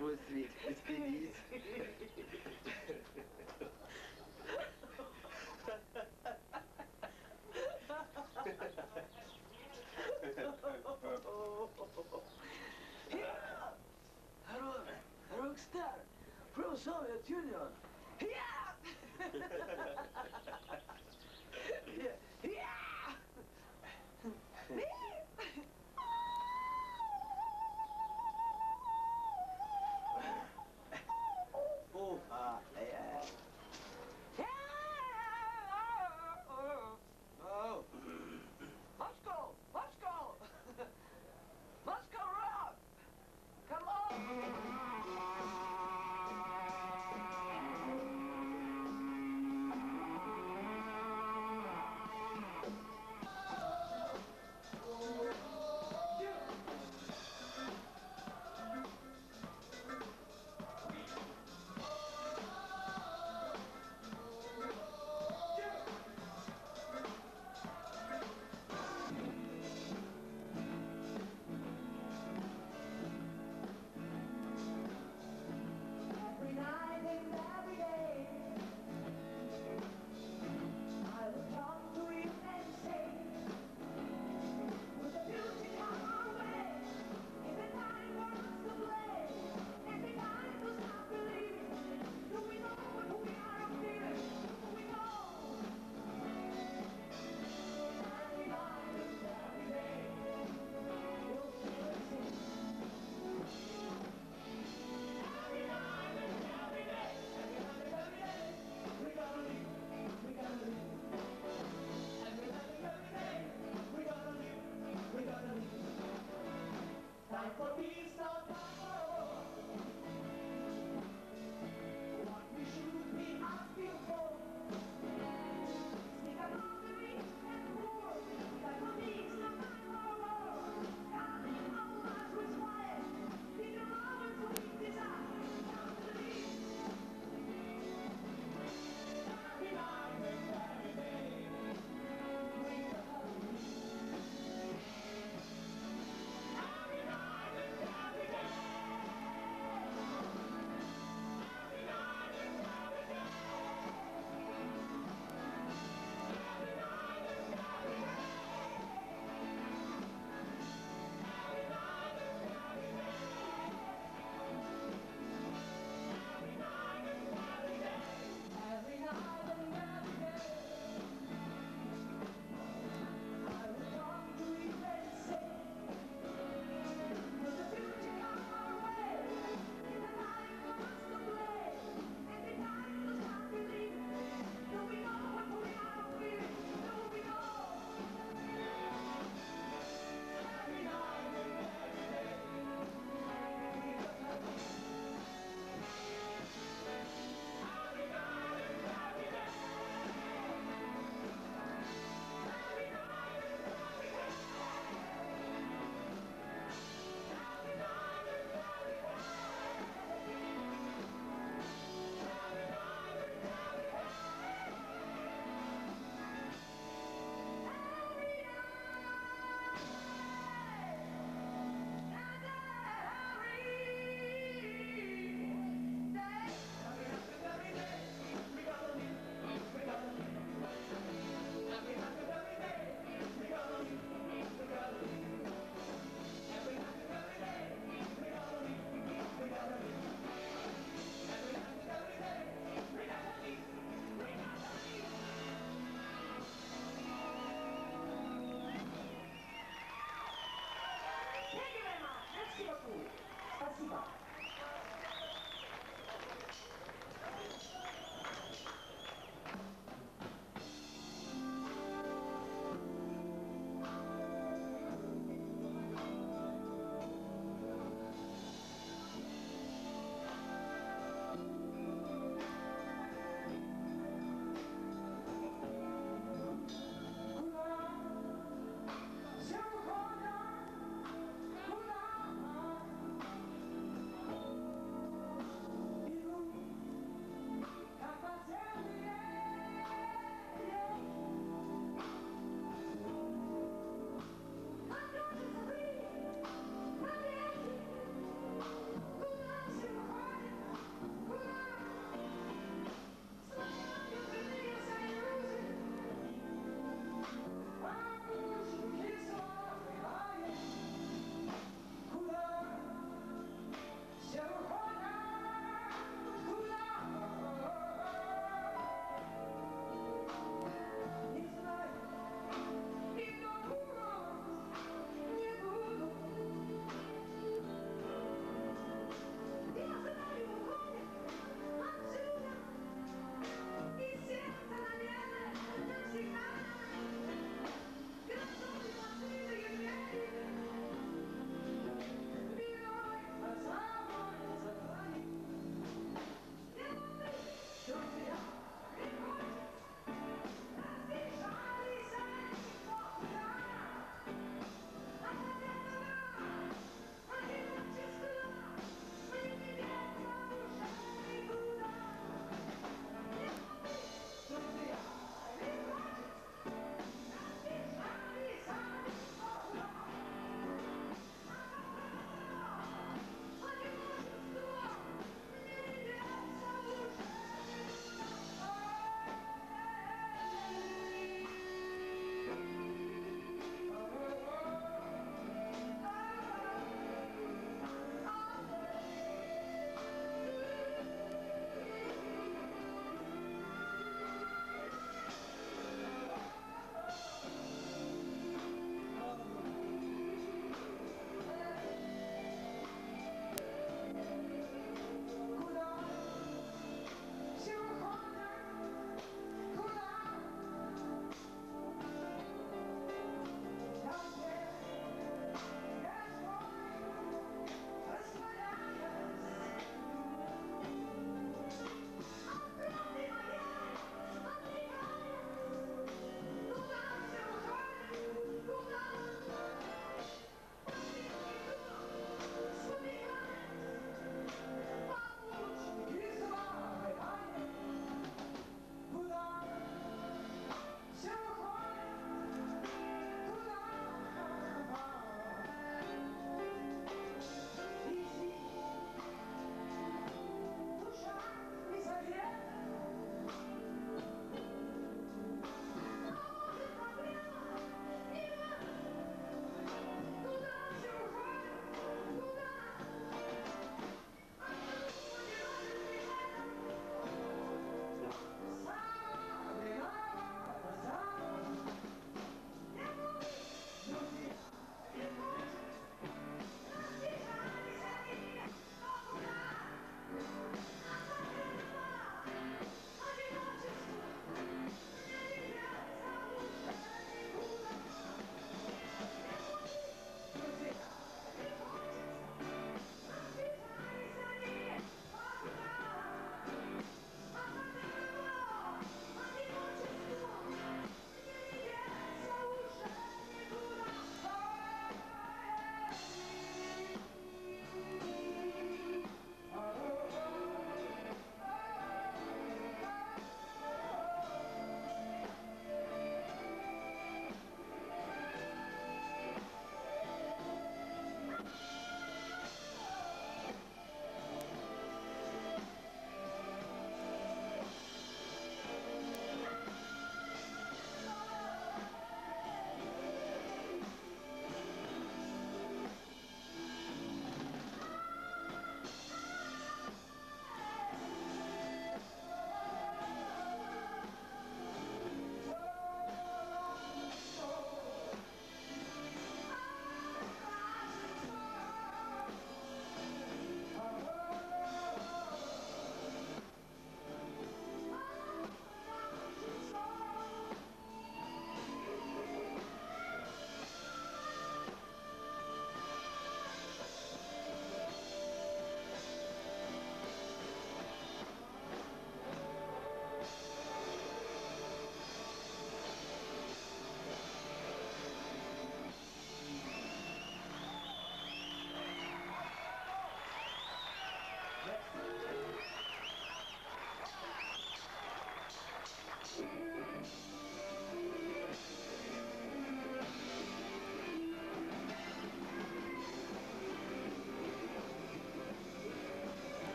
Wall Street, it's Biggies. Hallå, Rockstar. Från